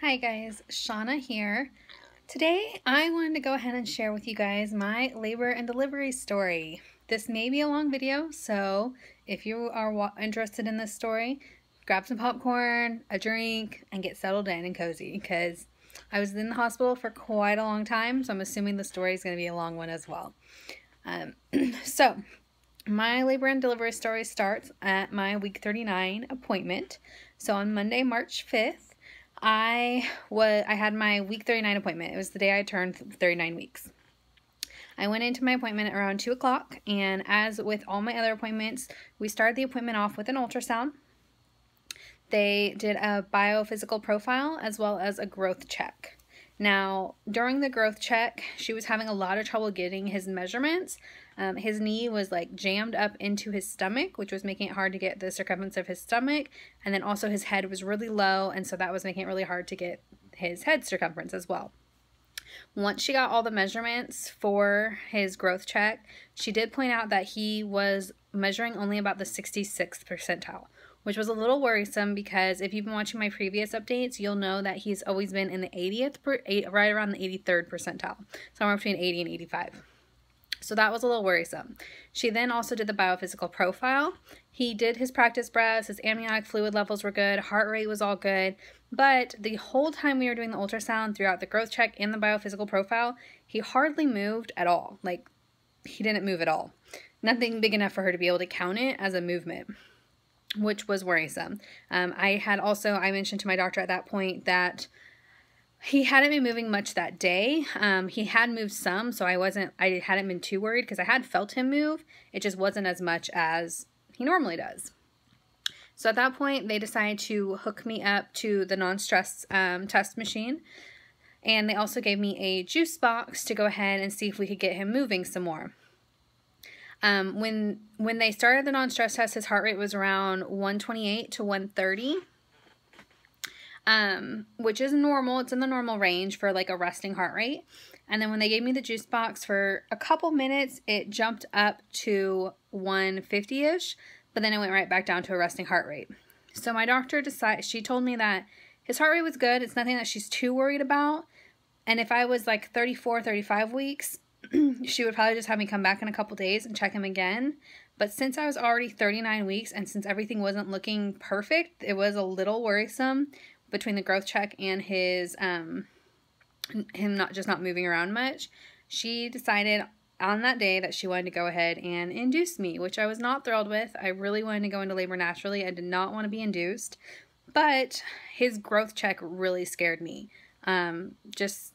Hi guys, Shawna here. Today I wanted to go ahead and share with you guys my labor and delivery story. This may be a long video, so if you are interested in this story, grab some popcorn, a drink, and get settled in and cozy because I was in the hospital for quite a long time, so I'm assuming the story is going to be a long one as well. Um, so, my labor and delivery story starts at my week 39 appointment. So on Monday, March 5th, I was I had my week 39 appointment. It was the day I turned 39 weeks. I went into my appointment around 2 o'clock, and as with all my other appointments, we started the appointment off with an ultrasound. They did a biophysical profile as well as a growth check. Now, during the growth check, she was having a lot of trouble getting his measurements. Um, his knee was like jammed up into his stomach, which was making it hard to get the circumference of his stomach. And then also his head was really low, and so that was making it really hard to get his head circumference as well. Once she got all the measurements for his growth check, she did point out that he was measuring only about the 66th percentile, which was a little worrisome because if you've been watching my previous updates, you'll know that he's always been in the 80th, per, eight, right around the 83rd percentile, somewhere between 80 and 85. So that was a little worrisome. She then also did the biophysical profile. He did his practice breaths, his amniotic fluid levels were good, heart rate was all good, but the whole time we were doing the ultrasound throughout the growth check and the biophysical profile, he hardly moved at all. Like, he didn't move at all. Nothing big enough for her to be able to count it as a movement which was worrisome. Um, I had also, I mentioned to my doctor at that point that he hadn't been moving much that day. Um, he had moved some, so I wasn't, I hadn't been too worried because I had felt him move. It just wasn't as much as he normally does. So at that point, they decided to hook me up to the non-stress um, test machine. And they also gave me a juice box to go ahead and see if we could get him moving some more. Um, when when they started the non-stress test, his heart rate was around 128 to 130, um, which is normal. It's in the normal range for like a resting heart rate. And then when they gave me the juice box for a couple minutes, it jumped up to 150-ish, but then it went right back down to a resting heart rate. So my doctor decided, she told me that his heart rate was good. It's nothing that she's too worried about. And if I was like 34, 35 weeks, she would probably just have me come back in a couple days and check him again. But since I was already 39 weeks and since everything wasn't looking perfect, it was a little worrisome between the growth check and his um him not just not moving around much. She decided on that day that she wanted to go ahead and induce me, which I was not thrilled with. I really wanted to go into labor naturally. I did not want to be induced, but his growth check really scared me. Um, just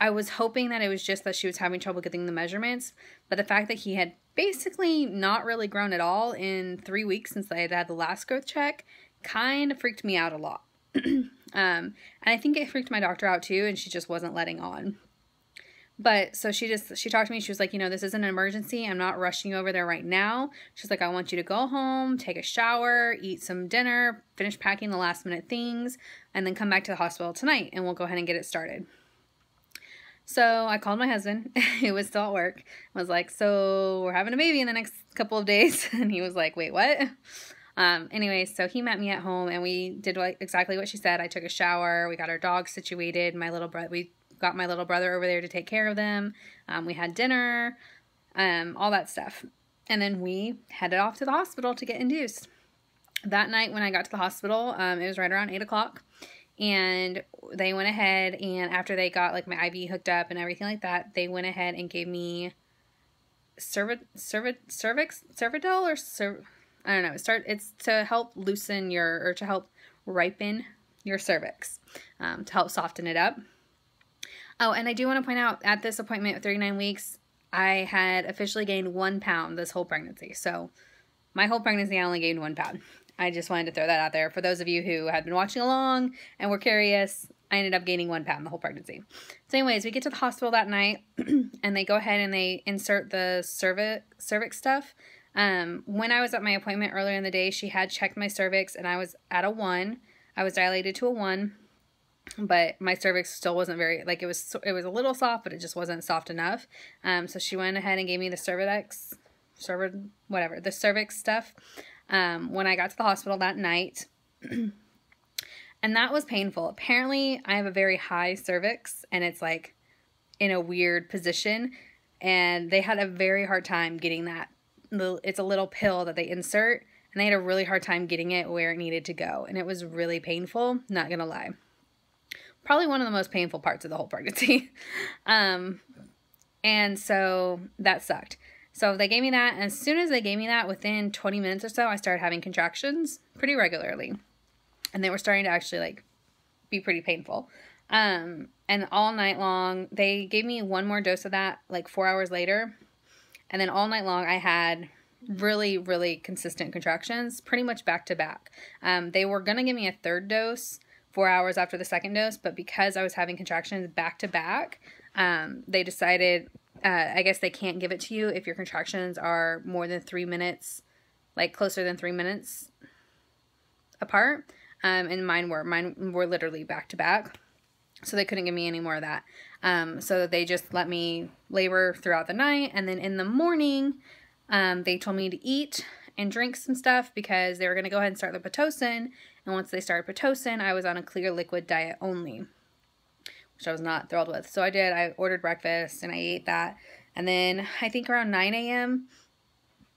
I was hoping that it was just that she was having trouble getting the measurements, but the fact that he had basically not really grown at all in three weeks since I had had the last growth check kind of freaked me out a lot. um, and I think it freaked my doctor out too, and she just wasn't letting on. But so she just she talked to me. She was like, you know, this isn't an emergency. I'm not rushing you over there right now. She's like, I want you to go home, take a shower, eat some dinner, finish packing the last minute things, and then come back to the hospital tonight, and we'll go ahead and get it started. So I called my husband. it was still at work. I was like, so we're having a baby in the next couple of days. And he was like, wait, what? Um, anyway, so he met me at home and we did exactly what she said. I took a shower. We got our dog situated. My little brother, we got my little brother over there to take care of them. Um, we had dinner, um, all that stuff. And then we headed off to the hospital to get induced. That night when I got to the hospital, um, it was right around 8 o'clock and they went ahead and after they got like my IV hooked up and everything like that, they went ahead and gave me cervi cervi cervix cervidil or cer I don't know. Start it's to help loosen your or to help ripen your cervix, um, to help soften it up. Oh, and I do want to point out at this appointment at 39 weeks, I had officially gained one pound this whole pregnancy. So my whole pregnancy, I only gained one pound. I just wanted to throw that out there for those of you who have been watching along and were curious. I ended up gaining one pound the whole pregnancy. So, anyways, we get to the hospital that night, and they go ahead and they insert the cervix cervix stuff. Um, when I was at my appointment earlier in the day, she had checked my cervix, and I was at a one. I was dilated to a one, but my cervix still wasn't very like it was. It was a little soft, but it just wasn't soft enough. Um, so she went ahead and gave me the cervix, cervix, whatever, the cervix stuff um, when I got to the hospital that night. And that was painful. Apparently, I have a very high cervix and it's like in a weird position. And they had a very hard time getting that. It's a little pill that they insert, and they had a really hard time getting it where it needed to go. And it was really painful, not gonna lie. Probably one of the most painful parts of the whole pregnancy. um, and so that sucked. So they gave me that, and as soon as they gave me that, within 20 minutes or so, I started having contractions pretty regularly. And they were starting to actually like be pretty painful. Um, and all night long, they gave me one more dose of that like four hours later. And then all night long, I had really, really consistent contractions, pretty much back to back. Um, they were going to give me a third dose four hours after the second dose, but because I was having contractions back to back, um, they decided, uh, I guess they can't give it to you if your contractions are more than three minutes, like closer than three minutes apart. Um, and mine were, mine were literally back to back. So they couldn't give me any more of that. Um, so they just let me labor throughout the night. And then in the morning, um, they told me to eat and drink some stuff because they were going to go ahead and start the Pitocin. And once they started Pitocin, I was on a clear liquid diet only which I was not thrilled with. So I did. I ordered breakfast and I ate that. And then I think around 9 a.m.,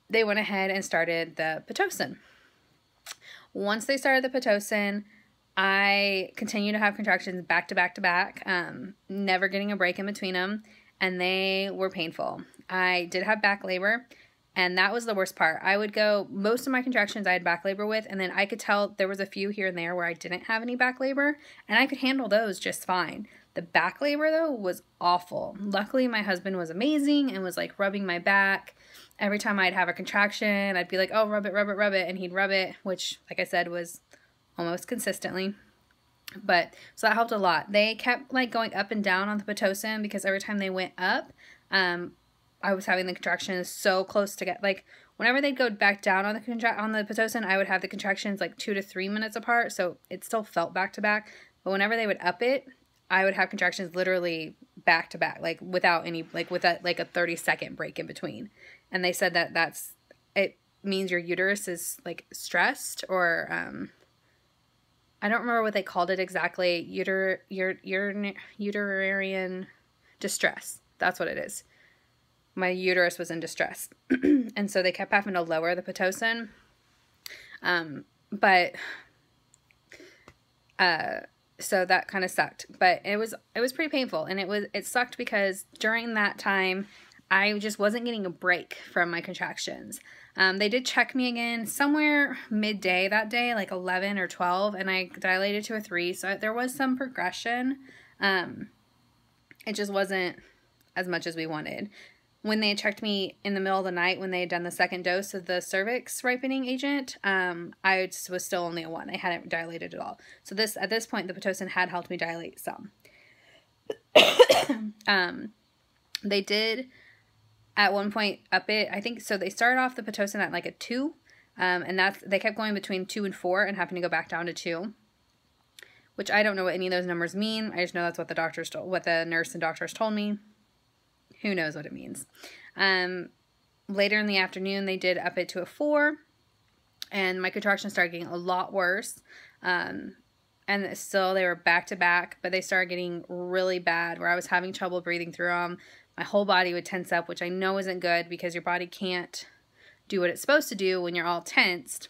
they went ahead and started the Pitocin. Once they started the Pitocin, I continue to have contractions back to back to back, um, never getting a break in between them, and they were painful. I did have back labor, and that was the worst part. I would go, most of my contractions I had back labor with, and then I could tell there was a few here and there where I didn't have any back labor, and I could handle those just fine. The back labor, though, was awful. Luckily, my husband was amazing and was like rubbing my back. Every time I'd have a contraction, I'd be like, oh, rub it, rub it, rub it. And he'd rub it, which, like I said, was almost consistently. But so that helped a lot. They kept like going up and down on the Pitocin because every time they went up, um, I was having the contractions so close to get like whenever they'd go back down on the contra- on the Pitocin, I would have the contractions like two to three minutes apart. So it still felt back to back. But whenever they would up it, I would have contractions literally back to back, like without any, like with a, like a 30 second break in between. And they said that that's, it means your uterus is like stressed or, um, I don't remember what they called it exactly. Uter, ur, ur, uterine distress. That's what it is. My uterus was in distress. and so they kept having to lower the Pitocin. Um, but, uh, so that kind of sucked but it was it was pretty painful and it was it sucked because during that time i just wasn't getting a break from my contractions um, they did check me again somewhere midday that day like 11 or 12 and i dilated to a 3 so there was some progression um, it just wasn't as much as we wanted when they checked me in the middle of the night when they had done the second dose of the cervix ripening agent, um, I was still only a one. I hadn't dilated at all. So this at this point, the pitocin had helped me dilate some. um, they did at one point up it. I think so. They started off the pitocin at like a two, um, and that's they kept going between two and four and having to go back down to two. Which I don't know what any of those numbers mean. I just know that's what the doctors told, what the nurse and doctors told me. Who knows what it means? Um, later in the afternoon, they did up it to a four, and my contractions started getting a lot worse. Um, and still, they were back to back, but they started getting really bad where I was having trouble breathing through them. My whole body would tense up, which I know isn't good because your body can't do what it's supposed to do when you're all tensed.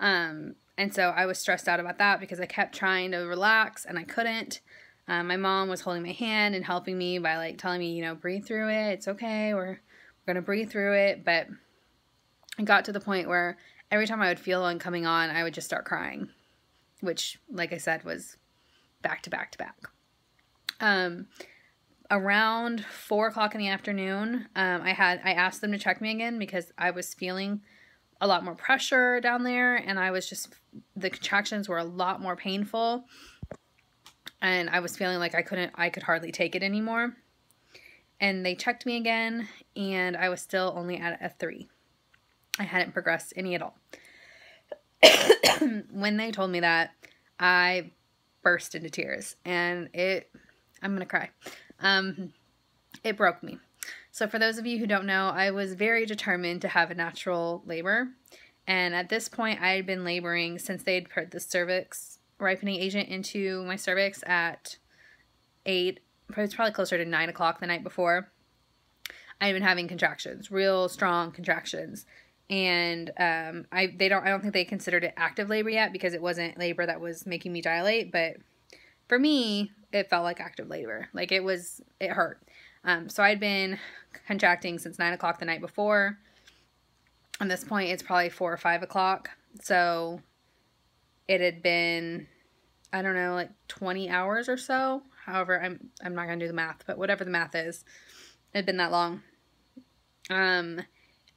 Um, and so I was stressed out about that because I kept trying to relax and I couldn't. Um, my mom was holding my hand and helping me by like telling me, you know, breathe through it. It's okay. We're, we're going to breathe through it. But it got to the point where every time I would feel one coming on, I would just start crying, which, like I said, was back to back to back. Um, around four o'clock in the afternoon, um, I had I asked them to check me again because I was feeling a lot more pressure down there, and I was just the contractions were a lot more painful and I was feeling like I couldn't, I could hardly take it anymore. And they checked me again, and I was still only at a three. I hadn't progressed any at all. when they told me that, I burst into tears, and it, I'm gonna cry. Um, it broke me. So, for those of you who don't know, I was very determined to have a natural labor. And at this point, I had been laboring since they had put the cervix ripening agent into my cervix at eight. It's probably closer to nine o'clock the night before. I've been having contractions, real strong contractions, and um, I they don't I don't think they considered it active labor yet because it wasn't labor that was making me dilate. But for me, it felt like active labor. Like it was it hurt. Um, so I'd been contracting since nine o'clock the night before. At this point, it's probably four or five o'clock. So it had been, I don't know, like 20 hours or so. However, I'm I'm not gonna do the math, but whatever the math is, it had been that long. Um,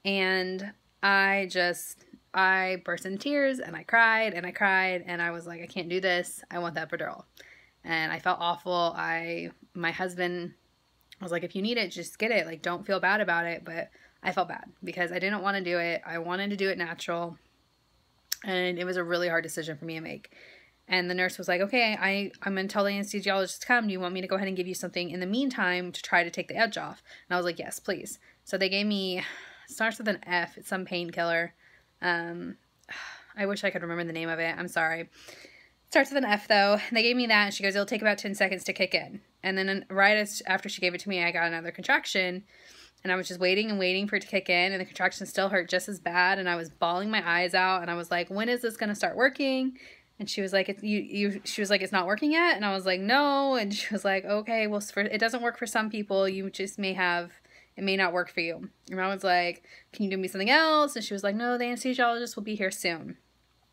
and I just I burst in tears and I cried and I cried and I was like, I can't do this. I want that epidural. And I felt awful. I my husband was like, if you need it, just get it. Like, don't feel bad about it. But I felt bad because I didn't want to do it. I wanted to do it natural. And it was a really hard decision for me to make. And the nurse was like, okay, I, I'm going to tell the anesthesiologist to come. Do you want me to go ahead and give you something in the meantime to try to take the edge off? And I was like, yes, please. So they gave me, starts with an F, it's some painkiller. Um, I wish I could remember the name of it. I'm sorry. Starts with an F though. They gave me that and she goes, it'll take about 10 seconds to kick in. And then right as, after she gave it to me, I got another contraction. And I was just waiting and waiting for it to kick in, and the contraction still hurt just as bad. And I was bawling my eyes out, and I was like, "When is this gonna start working?" And she was like, "It's you, you." She was like, "It's not working yet," and I was like, "No." And she was like, "Okay, well, for, it doesn't work for some people. You just may have, it may not work for you." And I was like, "Can you do me something else?" And she was like, "No, the anesthesiologist will be here soon."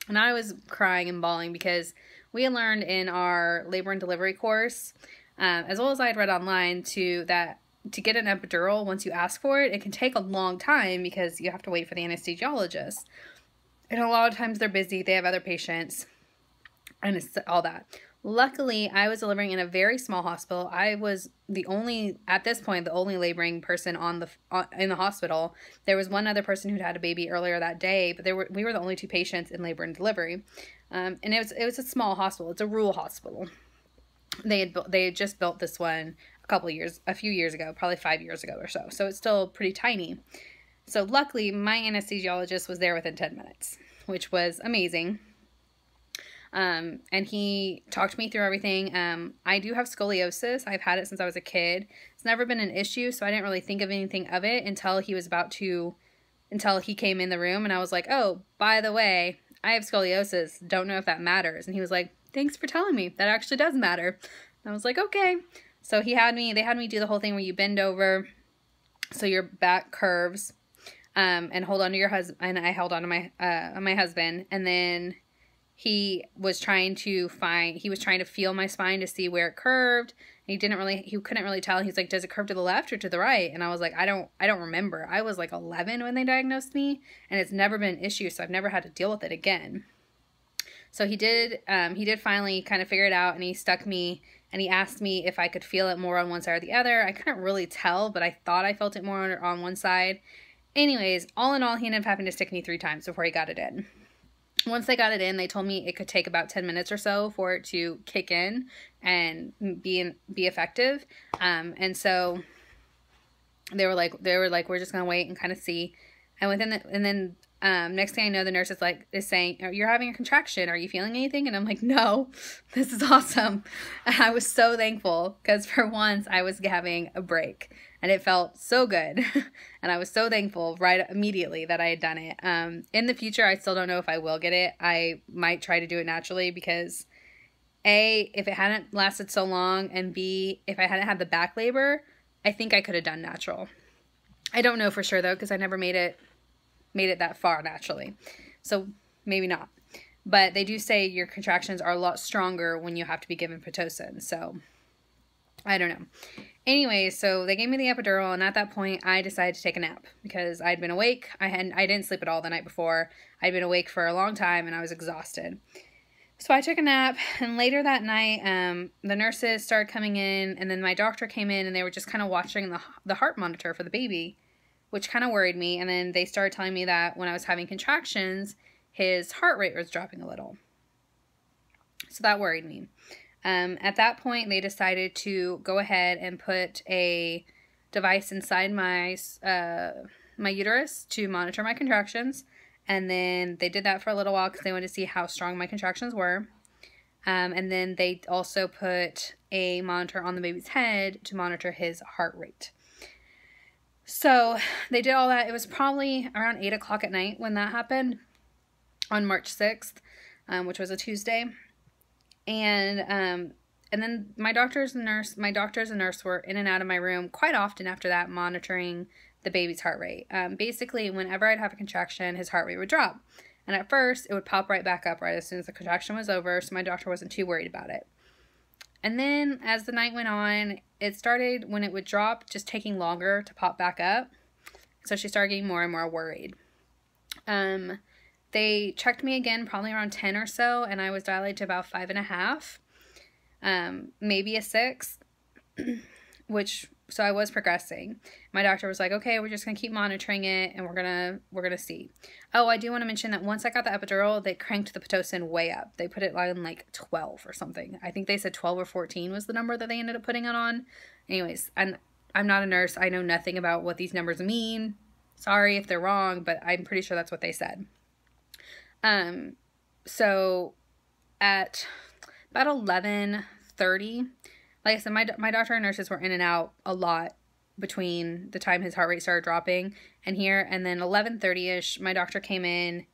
And I was crying and bawling because we had learned in our labor and delivery course um, as well as I had read online to that to get an epidural once you ask for it, it can take a long time because you have to wait for the anesthesiologist. And a lot of times they're busy, they have other patients, and it's all that. Luckily, I was delivering in a very small hospital. I was the only, at this point, the only laboring person on the in the hospital. There was one other person who'd had a baby earlier that day, but there were we were the only two patients in labor and delivery. Um, and it was it was a small hospital. It's a rural hospital they had they had just built this one a couple years, a few years ago, probably five years ago or so. So it's still pretty tiny. So luckily, my anesthesiologist was there within 10 minutes, which was amazing. Um, and he talked me through everything. Um, I do have scoliosis. I've had it since I was a kid. It's never been an issue, so I didn't really think of anything of it until he was about to, until he came in the room, and I was like, oh, by the way, I have scoliosis. Don't know if that matters. And he was like, thanks for telling me. That actually does matter. And I was like, okay. So he had me, they had me do the whole thing where you bend over so your back curves um, and hold on to your husband. And I held on to my, uh, my husband. And then he was trying to find, he was trying to feel my spine to see where it curved. he didn't really, he couldn't really tell. He's like, does it curve to the left or to the right? And I was like, I don't, I don't remember. I was like 11 when they diagnosed me and it's never been an issue. So I've never had to deal with it again. So he did um, he did finally kind of figure it out and he stuck me and he asked me if I could feel it more on one side or the other. I couldn't really tell, but I thought I felt it more on one side. Anyways, all in all, he ended up having to stick me three times before he got it in. Once they got it in, they told me it could take about 10 minutes or so for it to kick in and be in, be effective. Um, and so they were like they were like we're just going to wait and kind of see. And within the, and then um, next thing I know, the nurse is like is saying, "You're having a contraction. Are you feeling anything?" And I'm like, "No, this is awesome." And I was so thankful because for once I was having a break, and it felt so good, and I was so thankful right immediately that I had done it. Um, in the future, I still don't know if I will get it. I might try to do it naturally because, a, if it hadn't lasted so long, and b, if I hadn't had the back labor, I think I could have done natural. I don't know for sure though because I never made it made it that far naturally. So maybe not. But they do say your contractions are a lot stronger when you have to be given Pitocin. So I don't know. Anyway, so they gave me the epidural, and at that point, I decided to take a nap because I'd been awake. I had I didn't sleep at all the night before. I'd been awake for a long time, and I was exhausted. So I took a nap, and later that night, um, the nurses started coming in, and then my doctor came in, and they were just kind of watching the the heart monitor for the baby which kind of worried me. And then they started telling me that when I was having contractions, his heart rate was dropping a little. So that worried me. Um, at that point, they decided to go ahead and put a device inside my uh, my uterus to monitor my contractions. And then they did that for a little while because they wanted to see how strong my contractions were. Um, and then they also put a monitor on the baby's head to monitor his heart rate. So they did all that. It was probably around 8 o'clock at night when that happened on March 6th, um, which was a Tuesday. And um, and then my doctors and nurse, my doctors and nurse were in and out of my room quite often after that, monitoring the baby's heart rate. Um, basically, whenever I'd have a contraction, his heart rate would drop. And at first, it would pop right back up right as soon as the contraction was over, so my doctor wasn't too worried about it. And then as the night went on, it started when it would drop, just taking longer to pop back up. So she started getting more and more worried. Um, they checked me again probably around 10 or so, and I was dilated to about five and a half, um, maybe a six, which so I was progressing. My doctor was like, "Okay, we're just gonna keep monitoring it, and we're gonna we're gonna see." Oh, I do want to mention that once I got the epidural, they cranked the pitocin way up. They put it on like twelve or something. I think they said twelve or fourteen was the number that they ended up putting it on. Anyways, and I'm not a nurse. I know nothing about what these numbers mean. Sorry if they're wrong, but I'm pretty sure that's what they said. Um, so at about eleven thirty like I said, my, my doctor and nurses were in and out a lot between the time his heart rate started dropping and here. And then 11.30ish, my doctor came in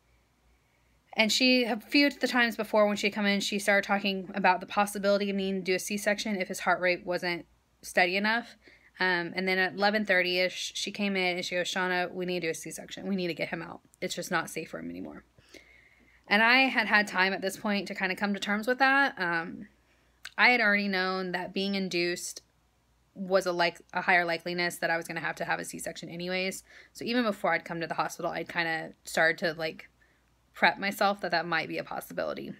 and she, a few of the times before when she come in, she started talking about the possibility of needing to do a C-section if his heart rate wasn't steady enough. Um, and then at 11.30ish, she came in and she goes, Shawna, we need to do a C-section. We need to get him out. It's just not safe for him anymore. And I had had time at this point to kind of come to terms with that. Um, I had already known that being induced was a like a higher likeliness that I was going to have to have a C-section anyways. So even before I'd come to the hospital, I'd kind of started to like prep myself that that might be a possibility.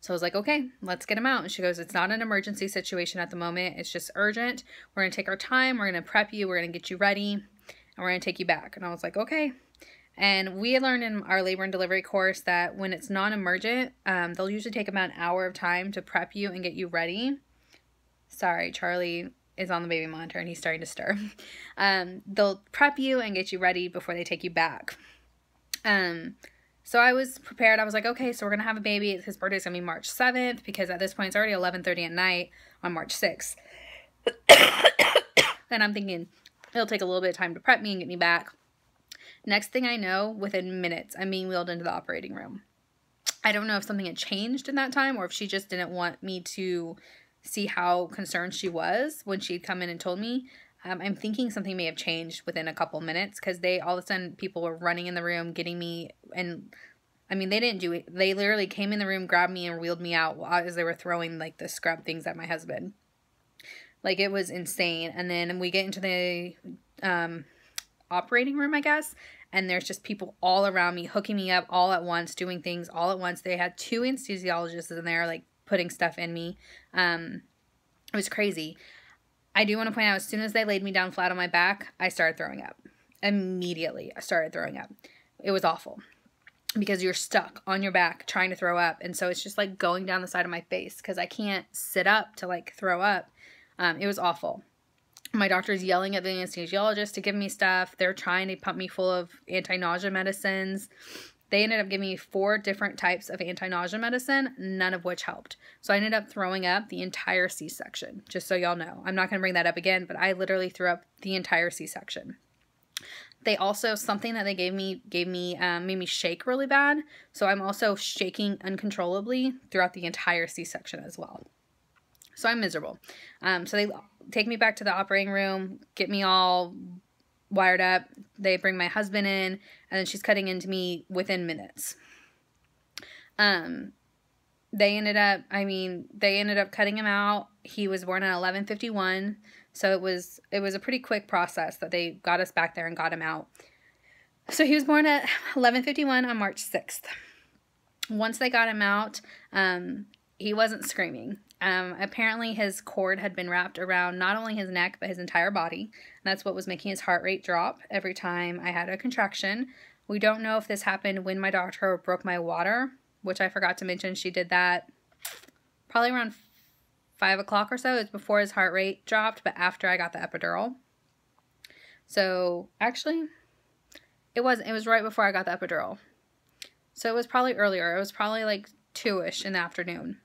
So I was like, okay, let's get him out. And she goes, it's not an emergency situation at the moment. It's just urgent. We're going to take our time. We're going to prep you. We're going to get you ready. And we're going to take you back. And I was like, okay. And we learned in our labor and delivery course that when it's non emergent, um, they'll usually take about an hour of time to prep you and get you ready. Sorry, Charlie is on the baby monitor and he's starting to stir. Um, they'll prep you and get you ready before they take you back. Um, so I was prepared. I was like, okay, so we're gonna have a baby. His birthday's gonna be March 7th because at this point it's already 11:30 at night on March 6th. and I'm thinking it'll take a little bit of time to prep me and get me back. Next thing I know, within minutes, I'm being wheeled into the operating room. I don't know if something had changed in that time or if she just didn't want me to see how concerned she was when she'd come in and told me. Um, I'm thinking something may have changed within a couple minutes because they all of a sudden people were running in the room, getting me, and I mean they didn't do it. They literally came in the room, grabbed me, and wheeled me out as they were throwing like the scrub things at my husband. Like it was insane. And then we get into the um, operating room, I guess. And there's just people all around me, hooking me up all at once, doing things all at once. They had two anesthesiologists in there, like putting stuff in me. Um, it was crazy. I do want to point out, as soon as they laid me down flat on my back, I started throwing up. Immediately, I started throwing up. It was awful because you're stuck on your back trying to throw up. And so it's just like going down the side of my face because I can't sit up to like throw up. Um, it was awful my doctor's yelling at the anesthesiologist to give me stuff. They're trying to pump me full of anti nausea medicines. They ended up giving me four different types of anti nausea medicine, none of which helped. So I ended up throwing up the entire C section, just so y'all know. I'm not going to bring that up again, but I literally threw up the entire C section. They also something that they gave me gave me um, made me shake really bad, so I'm also shaking uncontrollably throughout the entire C section as well. So I'm miserable. Um, so they take me back to the operating room, get me all wired up. They bring my husband in, and then she's cutting into me within minutes. Um, they ended up, I mean, they ended up cutting him out. He was born at 11:51, so it was it was a pretty quick process that they got us back there and got him out. So he was born at 11:51 on March 6th. Once they got him out, um, he wasn't screaming. Um, apparently, his cord had been wrapped around not only his neck, but his entire body. that's what was making his heart rate drop every time I had a contraction. We don't know if this happened when my doctor broke my water, which I forgot to mention. She did that probably around 5 o'clock or so. It was before his heart rate dropped, but after I got the epidural. So, actually, it wasn't. It was right before I got the epidural. So, it was probably earlier. It was probably like 2 ish in the afternoon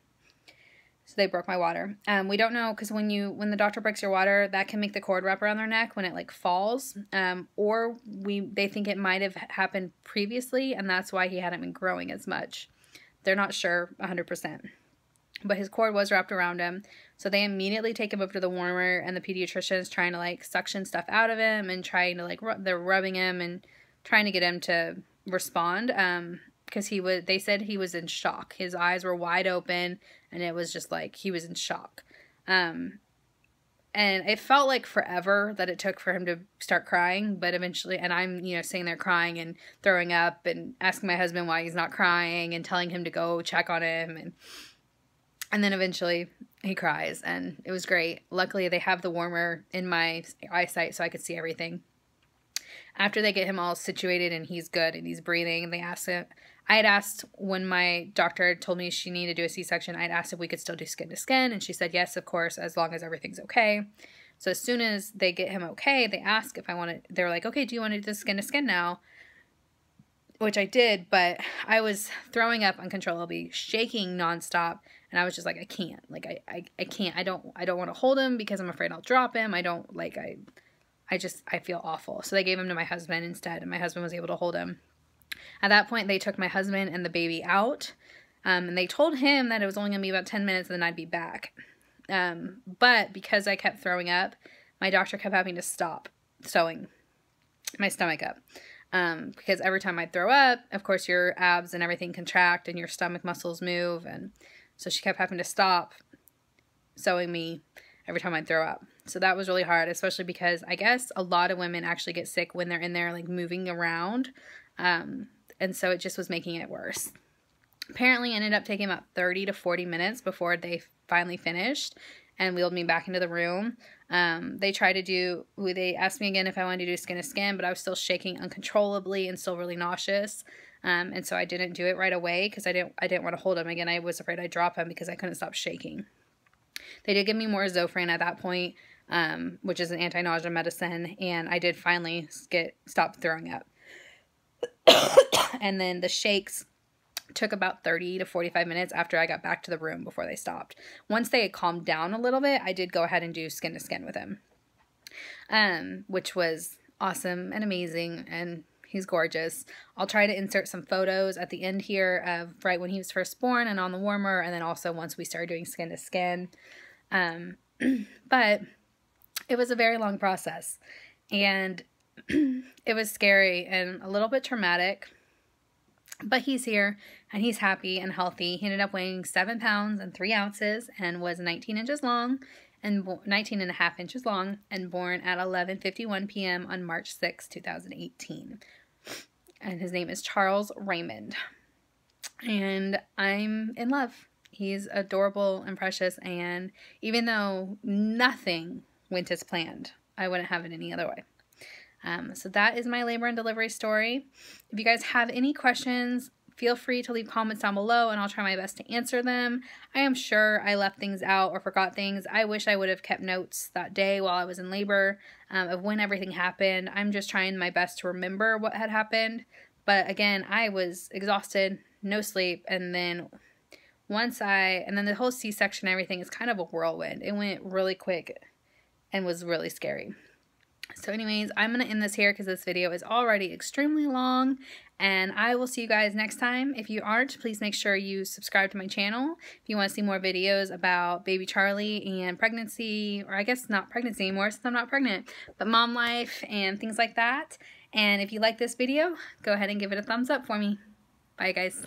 So they broke my water. Um, we don't know because when you when the doctor breaks your water, that can make the cord wrap around their neck when it like falls. Um, or we they think it might have happened previously, and that's why he hadn't been growing as much. They're not sure 100%. But his cord was wrapped around him. So they immediately take him over to the warmer, and the pediatrician is trying to like suction stuff out of him and trying to like ru- they're rubbing him and trying to get him to respond. Um, because he was they said he was in shock. His eyes were wide open and it was just like he was in shock. Um and it felt like forever that it took for him to start crying, but eventually and I'm, you know, sitting there crying and throwing up and asking my husband why he's not crying and telling him to go check on him and and then eventually he cries and it was great. Luckily they have the warmer in my eyesight so I could see everything after they get him all situated and he's good and he's breathing, they ask him. I had asked when my doctor told me she needed to do a C section, I'd asked if we could still do skin to skin, and she said yes, of course, as long as everything's okay. So as soon as they get him okay, they ask if I want to. They're like, okay, do you want to do the skin to skin now? Which I did, but I was throwing up uncontrollably, shaking nonstop, and I was just like, I can't, like, I, I, I can't, I don't, I don't want to hold him because I'm afraid I'll drop him. I don't like, I, I just, I feel awful. So they gave him to my husband instead, and my husband was able to hold him. At that point, they took my husband and the baby out, um, and they told him that it was only going to be about 10 minutes and then I'd be back. Um, but because I kept throwing up, my doctor kept having to stop sewing my stomach up. Um, because every time I'd throw up, of course, your abs and everything contract and your stomach muscles move. And so she kept having to stop sewing me every time I'd throw up. So that was really hard, especially because I guess a lot of women actually get sick when they're in there like moving around. Um, and so it just was making it worse. Apparently ended up taking about 30 to 40 minutes before they finally finished and wheeled me back into the room. Um, they tried to do, they asked me again if I wanted to do skin to skin, but I was still shaking uncontrollably and still really nauseous. Um, and so I didn't do it right away because I didn't, I didn't want to hold him again. I was afraid I'd drop him because I couldn't stop shaking. They did give me more Zofran at that point, um, which is an anti-nausea medicine, and I did finally get stop throwing up. and then the shakes took about 30 to 45 minutes after I got back to the room before they stopped. Once they had calmed down a little bit, I did go ahead and do skin to skin with him, um, which was awesome and amazing. And he's gorgeous. I'll try to insert some photos at the end here of right when he was first born and on the warmer, and then also once we started doing skin to skin. Um, but it was a very long process, and it was scary and a little bit traumatic. But he's here and he's happy and healthy. He ended up weighing seven pounds and three ounces and was 19 inches long and 19 and a half inches long and born at 11:51 p.m. on March 6, 2018. And his name is Charles Raymond. And I'm in love. He's adorable and precious and even though nothing went as planned, I wouldn't have it any other way. Um, so that is my labor and delivery story. If you guys have any questions, feel free to leave comments down below and I'll try my best to answer them. I am sure I left things out or forgot things. I wish I would have kept notes that day while I was in labor um, of when everything happened. I'm just trying my best to remember what had happened. But again, I was exhausted, no sleep, and then once I, and then the whole C section, everything is kind of a whirlwind. It went really quick and was really scary. So anyways, I'm going to end this here because this video is already extremely long and I will see you guys next time. If you aren't, please make sure you subscribe to my channel if you want to see more videos about baby Charlie and pregnancy, or I guess not pregnancy anymore since I'm not pregnant, but mom life and things like that. And if you like this video, go ahead and give it a thumbs up for me. Bye guys.